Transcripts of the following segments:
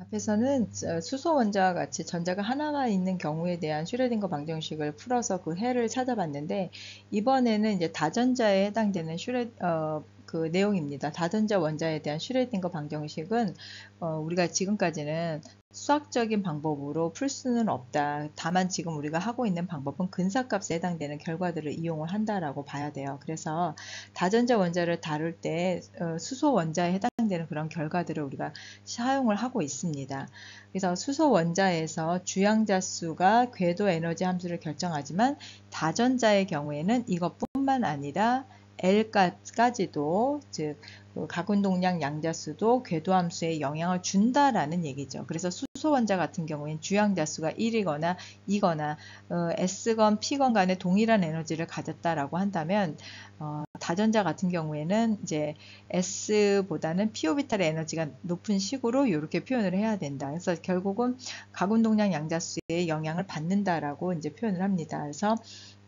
앞에서는 수소 원자와 같이 전자가 하나만 있는 경우에 대한 슈레딩거 방정식을 풀어서 그 해를 찾아봤는데 이번에는 이제 다전자에 해당되는 슈레 어, 그 내용입니다. 다전자 원자에 대한 슈레딩거 방정식은 어, 우리가 지금까지는 수학적인 방법으로 풀 수는 없다. 다만 지금 우리가 하고 있는 방법은 근사값에 해당되는 결과들을 이용을 한다라고 봐야 돼요. 그래서 다전자 원자를 다룰 때 어, 수소 원자에 해당 되는 그런 결과들을 우리가 사용을 하고 있습니다. 그래서 수소 원자에서 주양자 수가 궤도 에너지 함수를 결정하지만 다전자의 경우에는 이것뿐만 아니라 L까지도 즉그 가군동량 양자수도 궤도함수에 영향을 준다라는 얘기죠. 그래서 수소원자 같은 경우에는 주양자수가 1이거나 2거나 어, S건 P건 간에 동일한 에너지를 가졌다라고 한다면 어, 다전자 같은 경우에는 이제 S보다는 P 오비탈의 에너지가 높은 식으로 이렇게 표현을 해야 된다. 그래서 결국은 가군동량 양자수에 영향을 받는다라고 이제 표현을 합니다. 그래서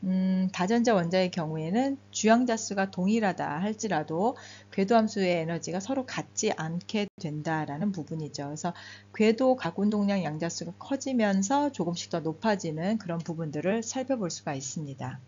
음, 다전자 원자의 경우에는 주양자 수가 동일하다 할지라도 궤도함수의 에너지가 서로 같지 않게 된다라는 부분이죠. 그래서 궤도 각운동량 양자수가 커지면서 조금씩 더 높아지는 그런 부분들을 살펴볼 수가 있습니다.